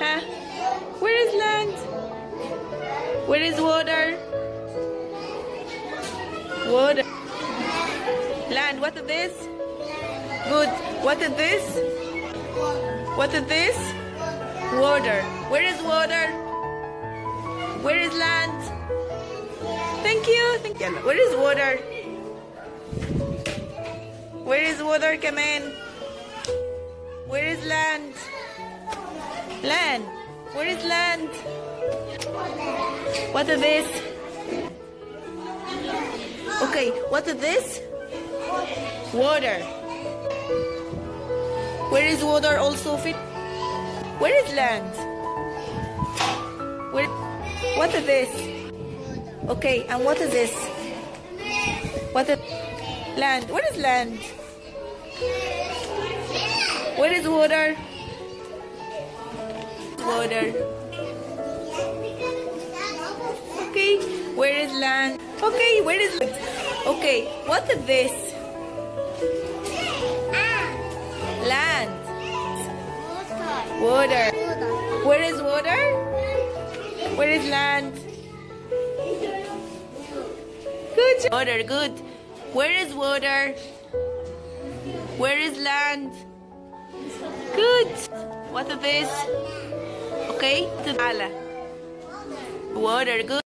Huh? Where is land? Where is water? Water. Land, what is this? Good. What is this? What is this? Water. Where is water? Where is land? Thank you. Thank you. Where is water? Where is water? Come in. Where is land? Land. Where is land? What is this? Okay, what is this? Water. Where is water also fit? Where is land? Where? What is this? Okay, and what is this? What is land? What is land? Where is water? Water. Okay, where is land? Okay, where is it? Okay, what is this? Land. Water. Where is water? Where is land? Good. Water, good. Where is water? Where is land? Good. What is this? Okay, to Water, good.